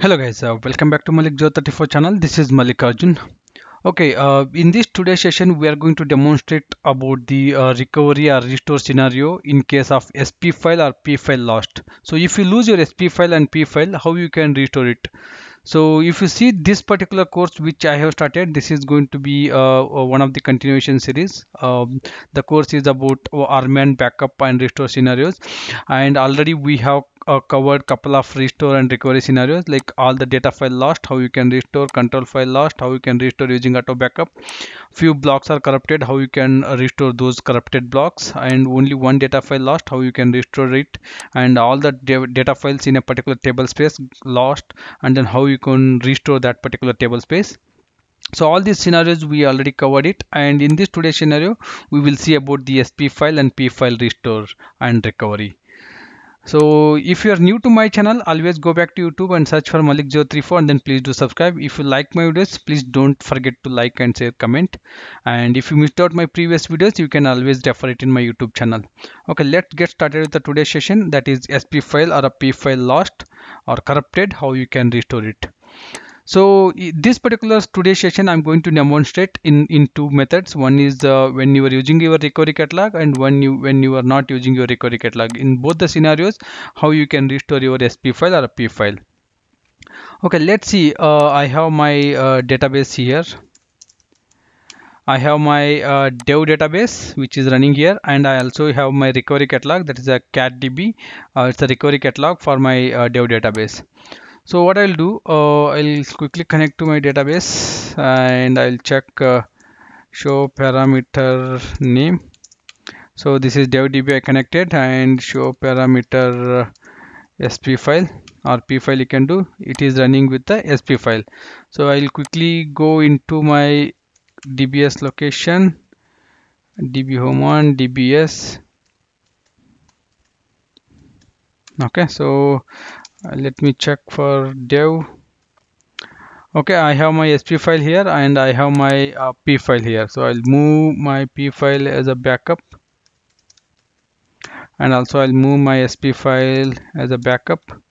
Hello guys, uh, welcome back to Mallik Joe 34 channel. This is Mallikarjun. Okay, uh, in this today's session, we are going to demonstrate about the uh, recovery or restore scenario in case of SP file or P file lost. So if you lose your SP file and P file, how you can restore it? So if you see this particular course which I have started, this is going to be uh, uh one of the continuation series. Um, the course is about RMAN backup and restore scenarios, and already we have uh, covered couple of restore and recovery scenarios like all the data file lost how you can restore control file lost how you can restore using auto backup. Few blocks are corrupted how you can uh, restore those corrupted blocks. And only one data file lost how you can restore it. And all the data files in a particular table space lost and then how you can restore that particular table space. So all these scenarios we already covered it. And in this today's scenario we will see about the sp file and p file restore and recovery so if you are new to my channel, always go back to YouTube and search for Mallik 034 and then please do subscribe. If you like my videos, please don't forget to like and share comment. And if you missed out my previous videos, you can always refer it in my YouTube channel. Okay, let's get started with the today's session that is SP file or a P file lost or corrupted, how you can restore it. So this particular today's session, I'm going to demonstrate in, in two methods. One is uh, when you are using your recovery catalog and when you when you are not using your recovery catalog. In both the scenarios, how you can restore your SP file or a P file. Okay, let's see. Uh, I have my uh, database here. I have my uh, dev database which is running here and I also have my recovery catalog that is a catdb uh, it's a recovery catalog for my uh, dev database so what I'll do uh, I'll quickly connect to my database and I'll check uh, show parameter name. So this is devdb I connected and show parameter uh, sp file or p file you can do. It is running with the sp file. So I'll quickly go into my dbs location db home on dbs okay so let me check for dev. Okay I have my SP file here and I have my uh, P file here. So I'll move my P file as a backup and also I'll move my SP file as a backup.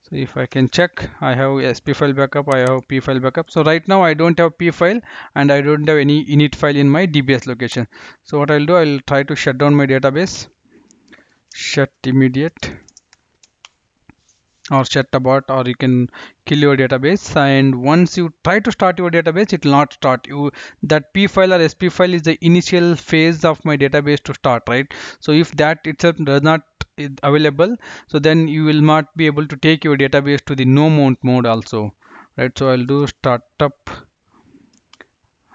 So if I can check I have SP file backup I have P file backup. So right now I don't have P file and I don't have any init file in my DBS location. So what I'll do I'll try to shut down my database shut immediate. Or shut about or you can kill your database. And once you try to start your database it will not start you. That p file or sp file is the initial phase of my database to start right? So if that itself does not is available so then you will not be able to take your database to the no mount mode also right? So i'll do startup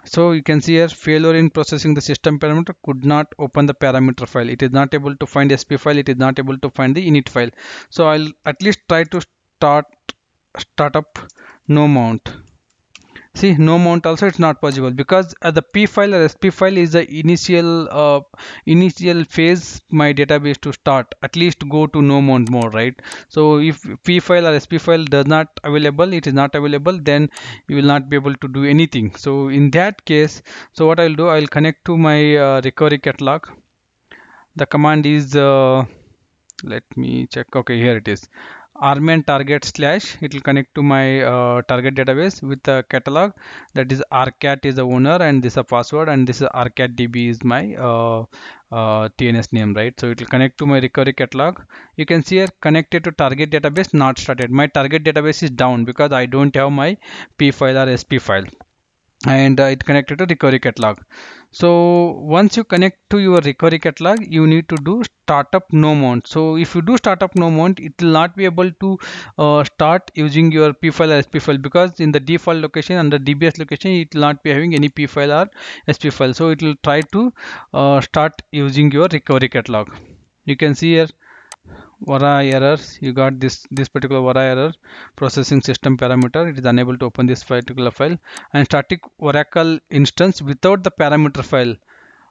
so you can see here failure in processing the system parameter could not open the parameter file. It is not able to find sp file. It is not able to find the init file. So i'll at least try to start startup no mount see no mount also it's not possible because the p file or sp file is the initial uh, initial phase my database to start. At least go to no mount mode right? So if p file or sp file does not available it is not available then you will not be able to do anything. So in that case so what i'll do i'll connect to my uh, recovery catalog. The command is uh, let me check. Okay here it is rman target slash it will connect to my uh, target database with the catalog. That is rcat is the owner and this is a password and this is rcatdb is my uh, uh, tns name right? So it will connect to my recovery catalog. You can see here connected to target database not started. My target database is down because i don't have my p file or sp file and uh, it connected to recovery catalog. So once you connect to your recovery catalog you need to do startup no mount. So if you do startup no mount it will not be able to uh, start using your p file or sp file because in the default location under dbs location it will not be having any p file or sp file. So it will try to uh, start using your recovery catalog. You can see here ORA errors. You got this this particular ORA error processing system parameter. It is unable to open this particular file. And static Oracle instance without the parameter file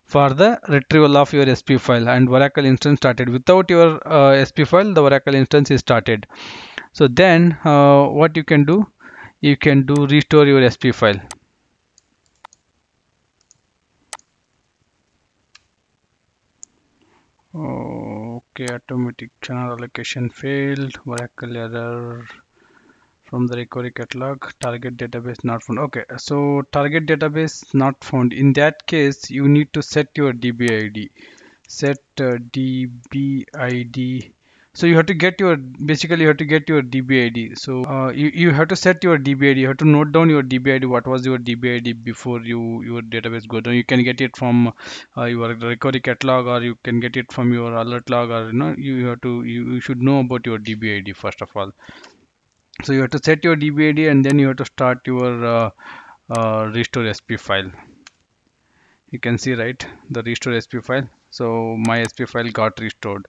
for the retrieval of your SP file. And Oracle instance started. Without your uh, SP file the Oracle instance is started. So then uh, what you can do? You can do restore your SP file okay automatic channel allocation failed. Oracle error from the recovery catalog. Target database not found. Okay so target database not found. In that case you need to set your dbid set uh, dbid so you have to get your basically you have to get your dbid so uh, you, you have to set your dbid you have to note down your dbid what was your dbid before you your database goes down? You can get it from uh, your recovery catalog or you can get it from your alert log or you know you have to you, you should know about your dbid first of all. So you have to set your dbid and then you have to start your uh, uh, restore sp file. You can see right the restore sp file. So my sp file got restored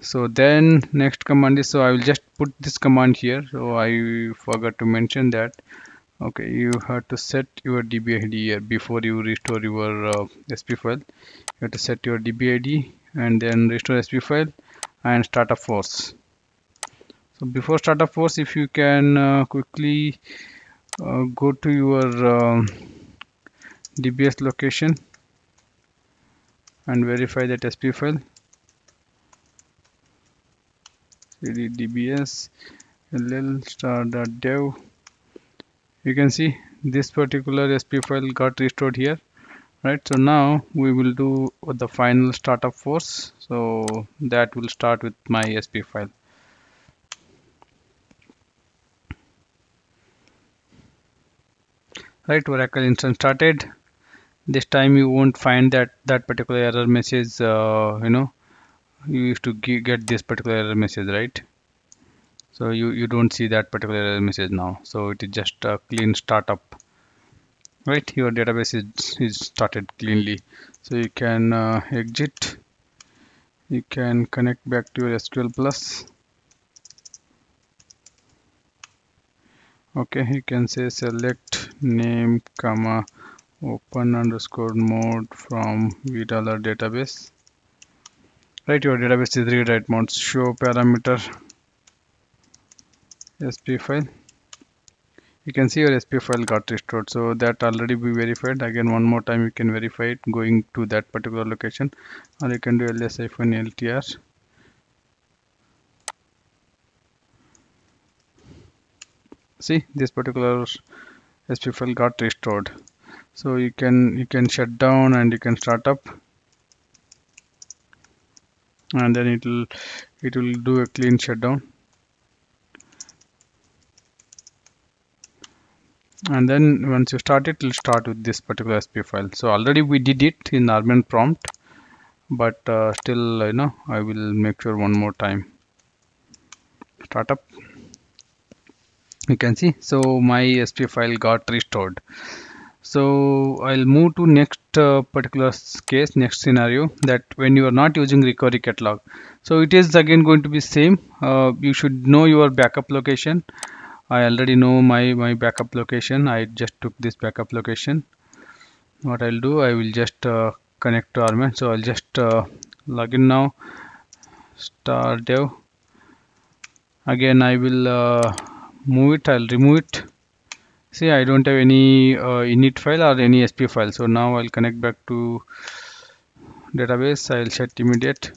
so then next command is so I will just put this command here. So I forgot to mention that. Okay you have to set your dbid here before you restore your uh, sp file. You have to set your dbid and then restore sp file and startup force. So before startup force if you can uh, quickly uh, go to your um, dbs location and verify that sp file cd dbs ll star.dev you can see this particular sp file got restored here right? So now we will do the final startup force. So that will start with my sp file. Right oracle instance started. This time you won't find that that particular error message uh, you know you used to get this particular error message right? So you you don't see that particular error message now. So it is just a clean startup right? Your database is, is started cleanly. So you can uh, exit. You can connect back to your SQL plus. Okay you can say select name comma open underscore mode from vdollar database Write your database is read write mode show parameter sp file. You can see your sp file got restored so that already be verified. Again one more time you can verify it going to that particular location or you can do ls-ltr see this particular sp file got restored. So you can you can shut down and you can start up and then it will it will do a clean shutdown. And then once you start it it will start with this particular sp file. So already we did it in admin prompt but uh, still you know i will make sure one more time. Startup you can see so my sp file got restored so I'll move to next uh, particular case next scenario that when you are not using recovery catalog. So it is again going to be same. Uh, you should know your backup location. I already know my my backup location. I just took this backup location. What I'll do I will just uh, connect to RMAN so I'll just uh, log in now. Star dev. Again I will uh, move it. I'll remove it see I don't have any uh, init file or any sp file. So now I'll connect back to database. I'll set immediate.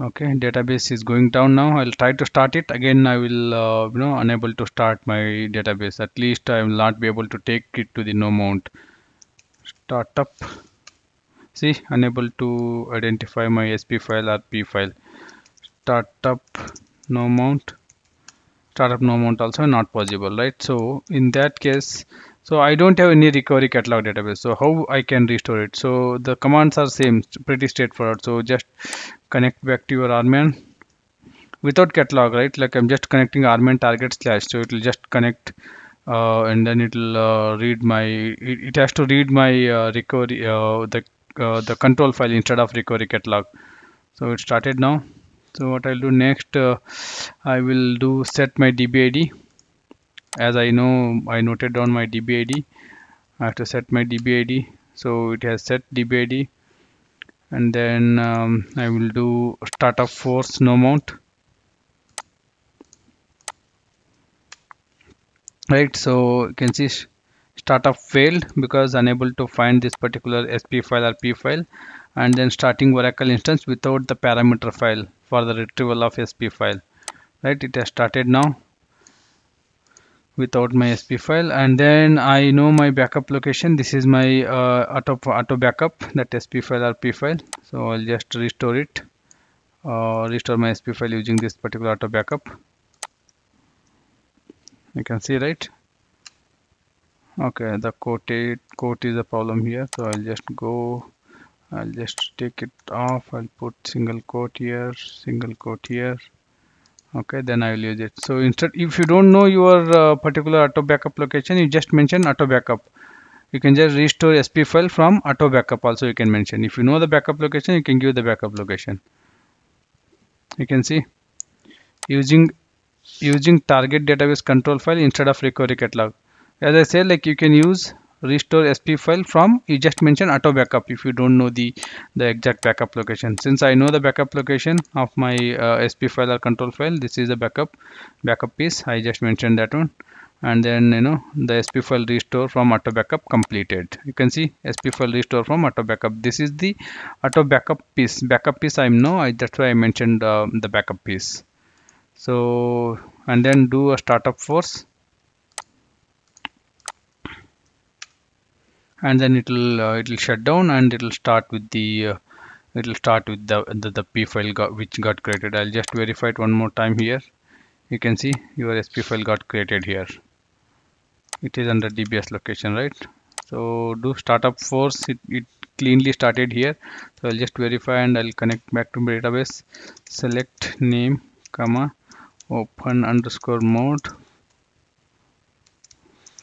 Okay database is going down now. I'll try to start it. Again I will uh, you know unable to start my database. At least I will not be able to take it to the no mount. Startup. See unable to identify my sp file or p file. Startup no mount startup no mount also not possible right? So in that case so I don't have any recovery catalog database. So how I can restore it? So the commands are same pretty straightforward. So just connect back to your RMAN without catalog right? Like I'm just connecting RMAN target slash. So it will just connect uh, and then it will uh, read my it, it, has to read my uh, recovery uh, the uh, the control file instead of recovery catalog. So it started now so what I'll do next uh, I will do set my DBID as I know I noted down my DBID I have to set my DBID so it has set DBID and then um, I will do startup force no mount. Right so you can see startup failed because unable to find this particular sp file or p file. And then starting oracle instance without the parameter file for the retrieval of sp file. Right it has started now without my sp file. And then i know my backup location. This is my uh, auto auto backup that sp file or p file. So i'll just restore it uh, restore my sp file using this particular auto backup. You can see right? Okay the quote quote is a problem here. So i'll just go i'll just take it off. I'll put single quote here single quote here. Okay then i will use it. So instead if you don't know your uh, particular auto backup location you just mention auto backup. You can just restore sp file from auto backup also you can mention. If you know the backup location you can give the backup location. You can see? Using using target database control file instead of recovery catalog as i said like you can use restore sp file from you just mentioned auto backup if you don't know the the exact backup location. Since i know the backup location of my uh, sp file or control file this is the backup backup piece. I just mentioned that one. And then you know the sp file restore from auto backup completed. You can see sp file restore from auto backup. This is the auto backup piece. Backup piece i know. I, that's why i mentioned uh, the backup piece. So and then do a startup force and then it will uh, it will shut down and it will start with the uh, it will start with the the, the p file got, which got created. I'll just verify it one more time here. You can see your sp file got created here. It is under dbs location right? So do startup force it, it cleanly started here. So i'll just verify and i'll connect back to database. Select name comma open underscore mode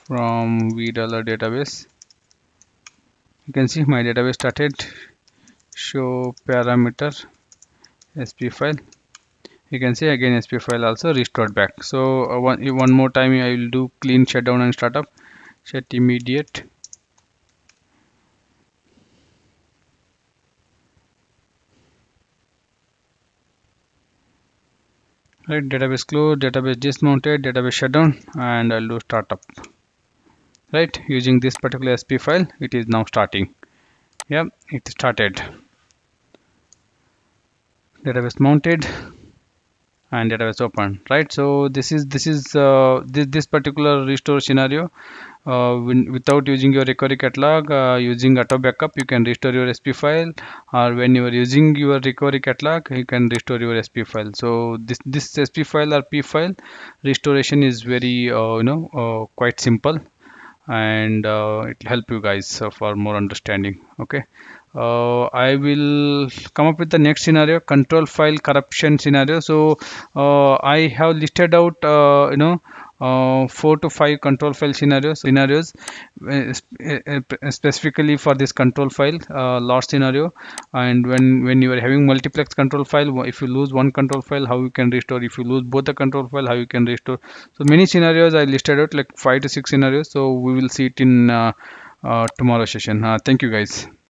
from vdollar database you can see my database started. Show parameter sp file. You can see again sp file also restored back. So uh, one, one more time i will do clean shutdown and startup set immediate. Right database closed database dismounted database shutdown and i'll do startup right using this particular sp file it is now starting. Yeah it started. Database mounted and database open right? So this is this is uh, this, this particular restore scenario uh, when, without using your recovery catalog uh, using auto backup you can restore your sp file or when you are using your recovery catalog you can restore your sp file. So this this sp file or p file restoration is very uh, you know uh, quite simple and uh, it will help you guys uh, for more understanding okay? Uh, I will come up with the next scenario control file corruption scenario. So uh, I have listed out uh, you know uh, four to five control file scenarios scenarios uh, uh, specifically for this control file uh, loss scenario. And when when you are having multiplex control file if you lose one control file how you can restore? If you lose both the control file how you can restore? So many scenarios i listed out like five to six scenarios. So we will see it in uh, uh, tomorrow session. Thank you guys